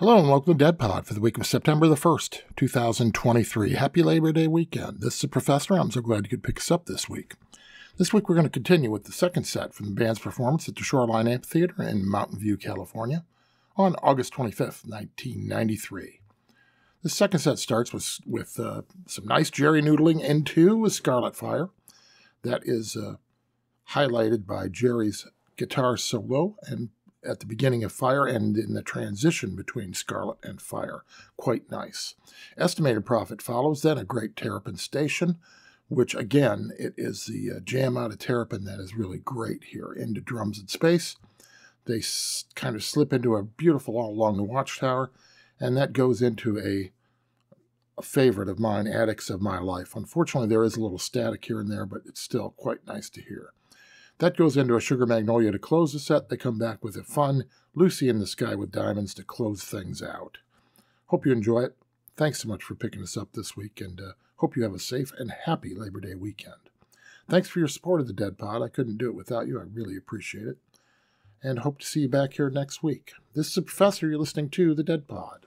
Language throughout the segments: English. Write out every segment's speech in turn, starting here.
Hello and welcome to Dead Pod for the week of September the 1st, 2023. Happy Labor Day weekend. This is the Professor. I'm so glad you could pick us up this week. This week we're going to continue with the second set from the band's performance at the Shoreline Amphitheater in Mountain View, California on August 25th, 1993. The second set starts with, with uh, some nice jerry noodling into with Scarlet Fire. That is uh, highlighted by Jerry's guitar solo and at the beginning of Fire and in the transition between Scarlet and Fire. Quite nice. Estimated Prophet follows then a great Terrapin Station, which again, it is the uh, jam out of Terrapin that is really great here into Drums in Space. They kind of slip into a beautiful All Along the Watchtower, and that goes into a, a favorite of mine, Attics of My Life. Unfortunately, there is a little static here and there, but it's still quite nice to hear. That goes into a Sugar Magnolia to close the set. They come back with a fun Lucy in the Sky with Diamonds to close things out. Hope you enjoy it. Thanks so much for picking us up this week, and uh, hope you have a safe and happy Labor Day weekend. Thanks for your support of the Dead Pod. I couldn't do it without you. I really appreciate it. And hope to see you back here next week. This is the Professor. You're listening to the Dead Pod.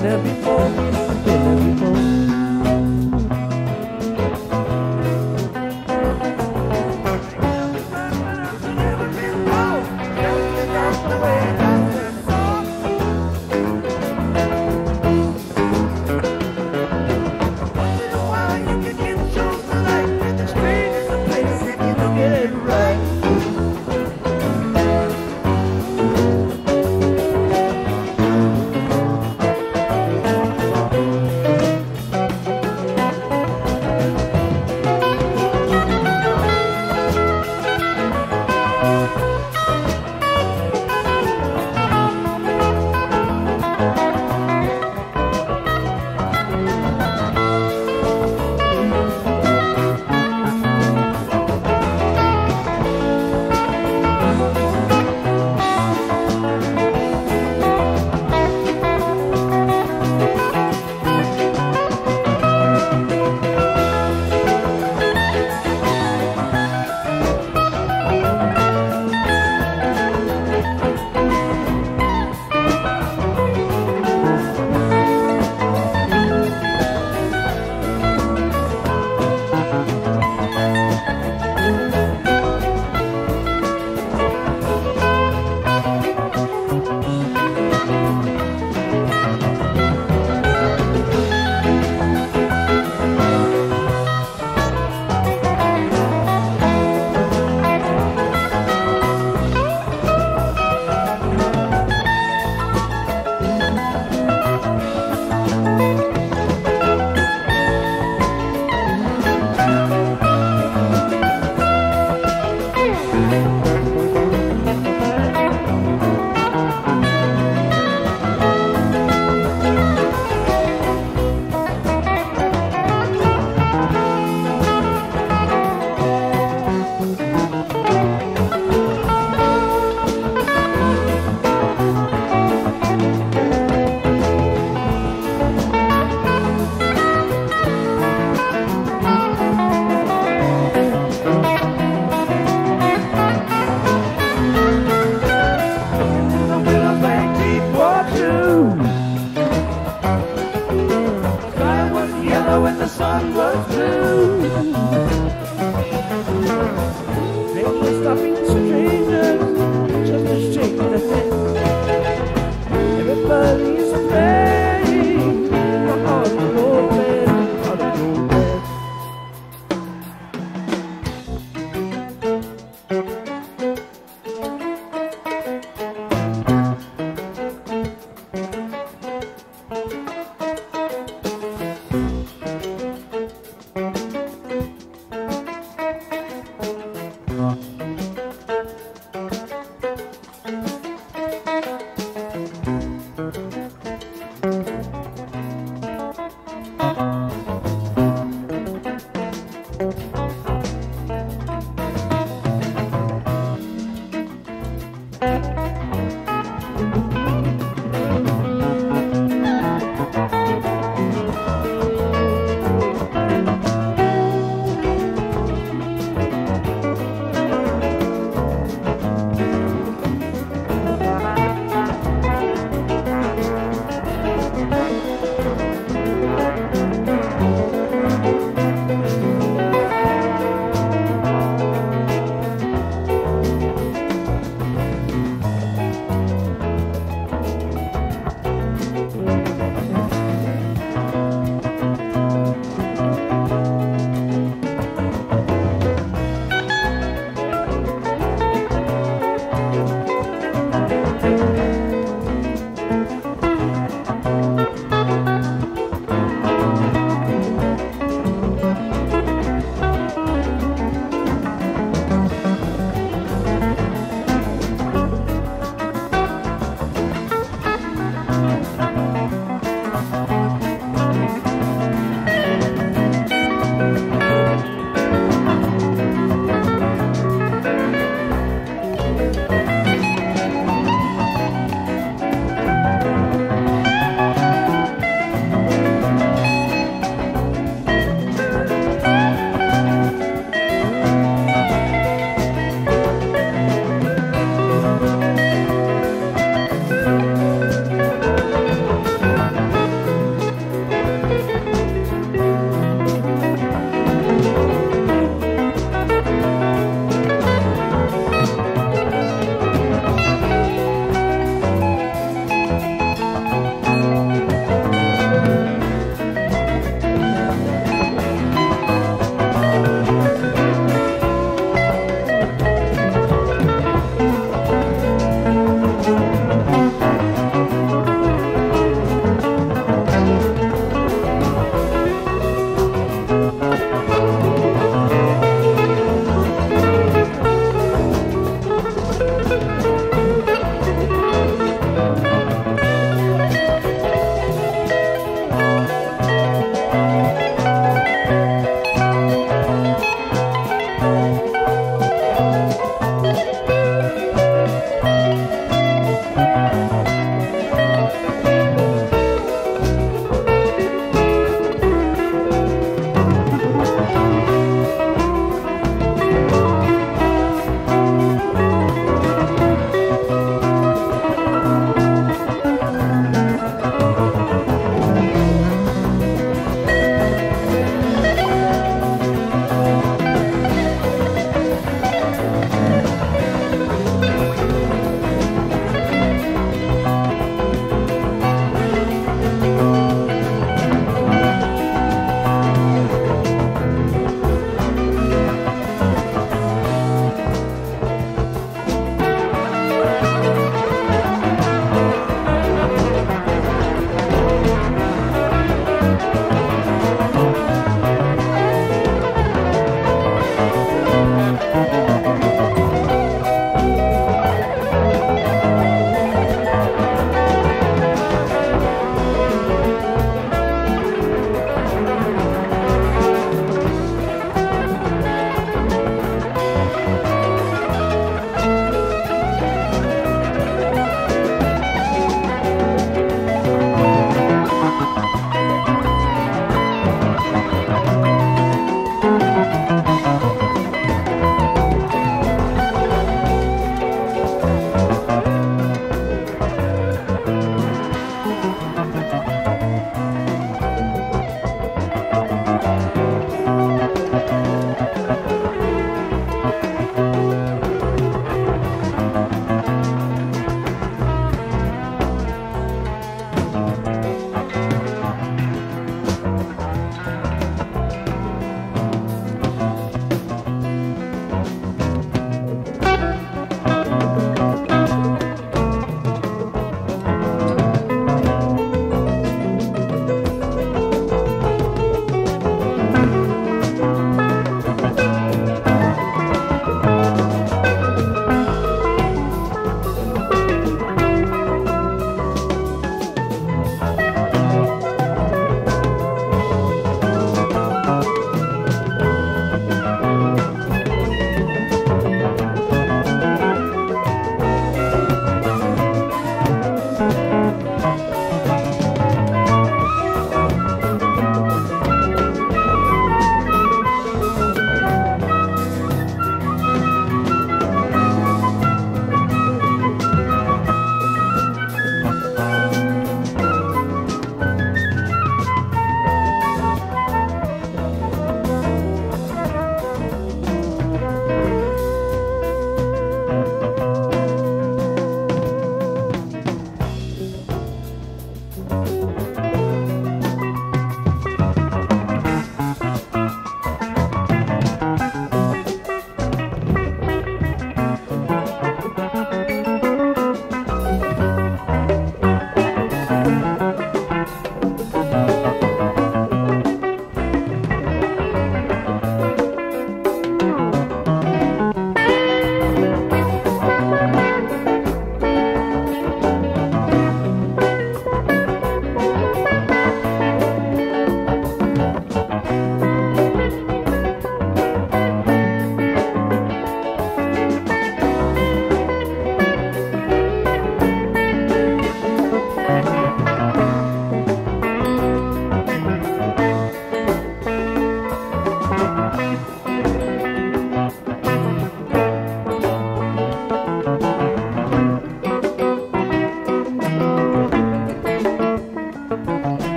There before,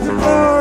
We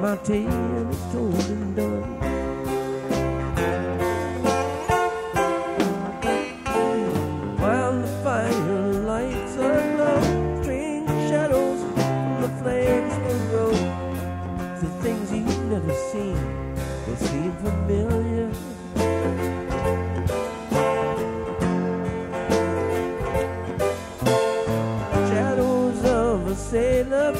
My tale is told and done. While the fire lights are low, strange shadows from the flames will grow. The things you've never seen will seem familiar. Shadows of a sailor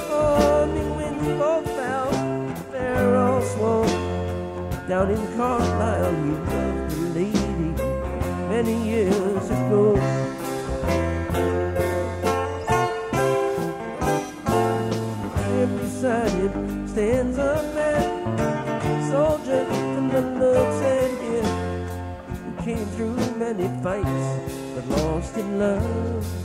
Down in Carlisle, you loved a lady many years ago. Here beside him stands a man, soldier from the looks at him, who came through many fights but lost in love.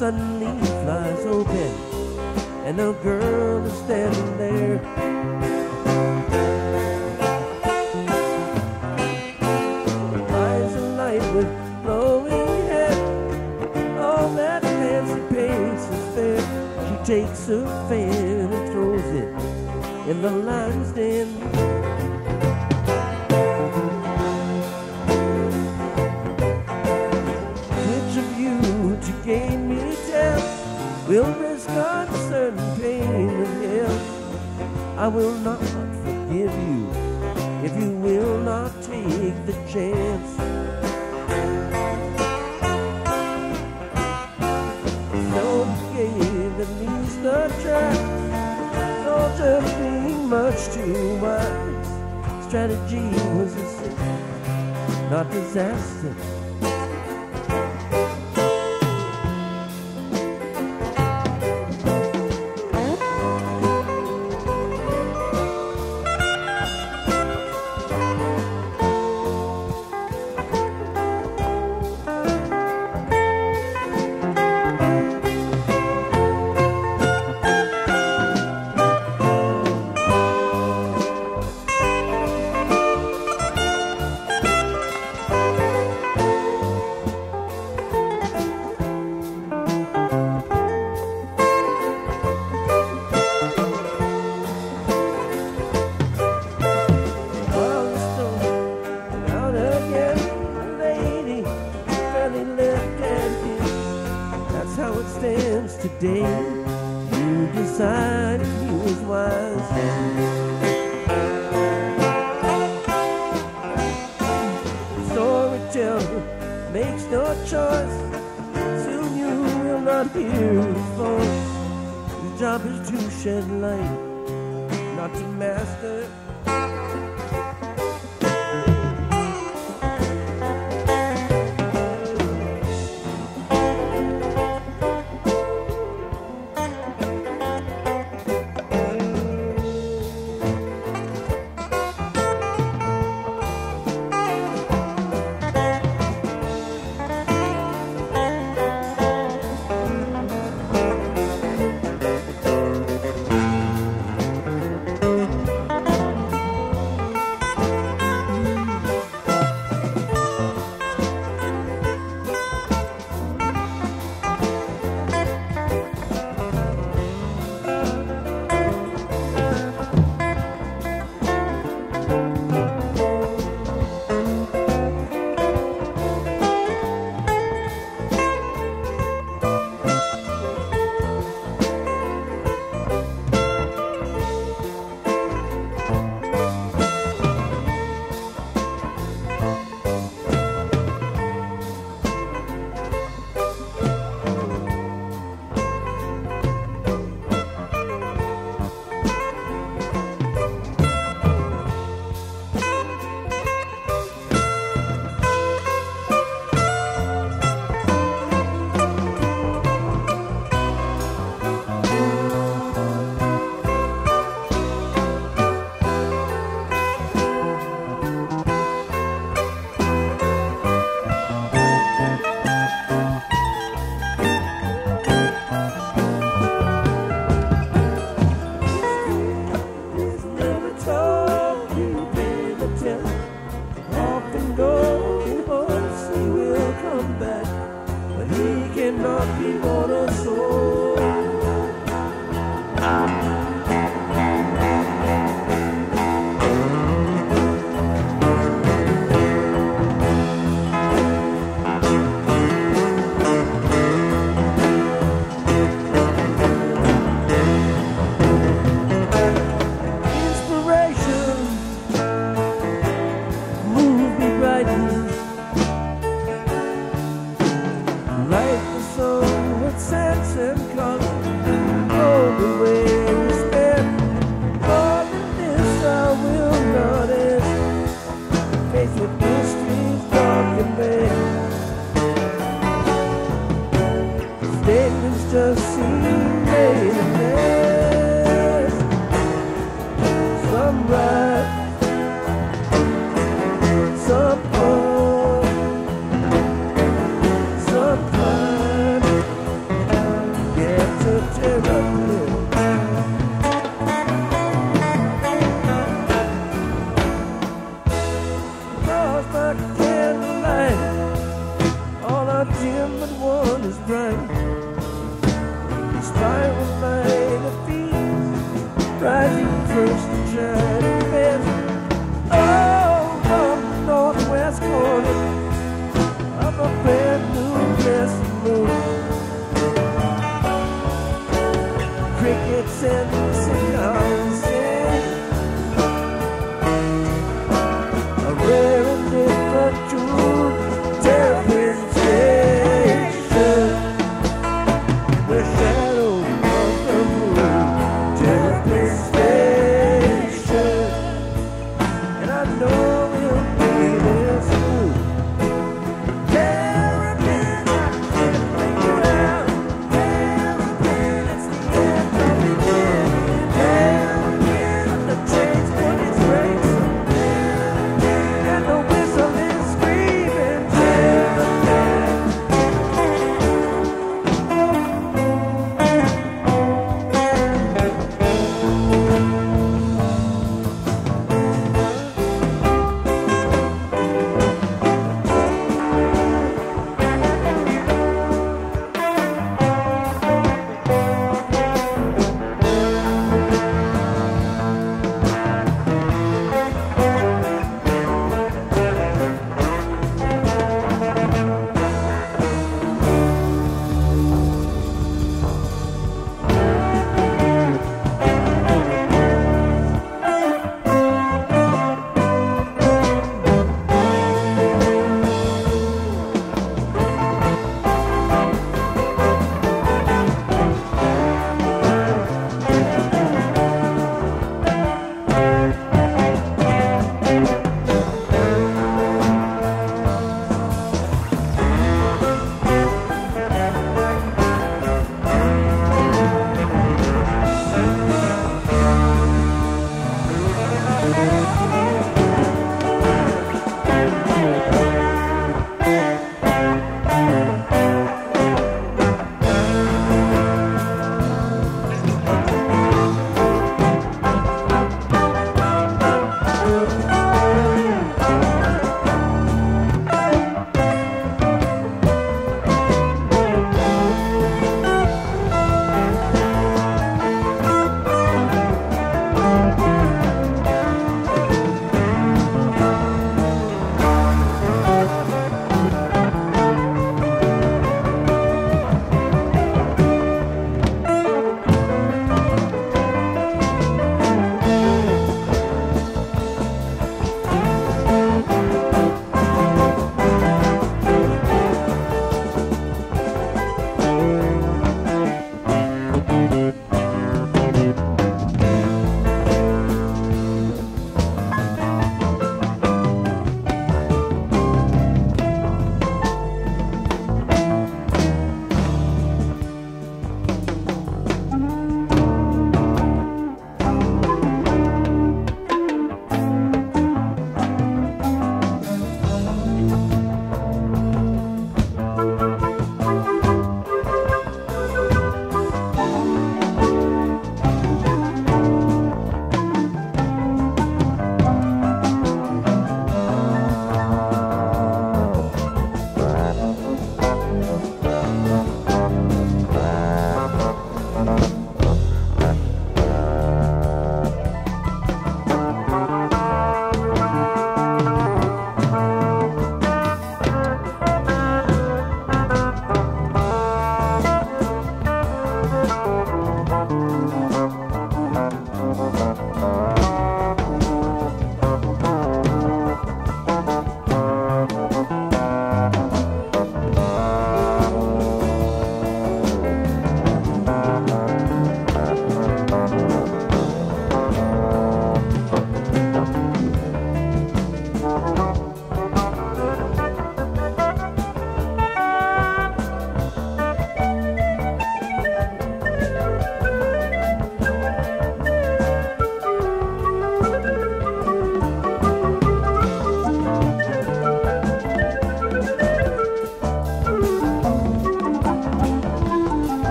Suddenly flies open, and a girl is standing there. Eyes with hair, all that. She takes her fan and throws it in the lion's den. I will not forgive you if you will not take the chance. No gave at least a try. Soldier being much too wise. Strategy was a sin, not disaster.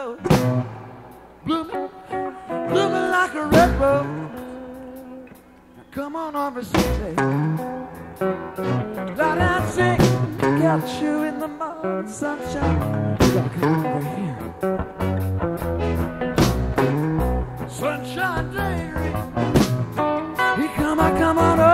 Bloom, blooming, blooming like a red rose. Come on over, Susie. Light and sing, you in the morning sunshine. You come over here. Sunshine, day. He come, I come on over.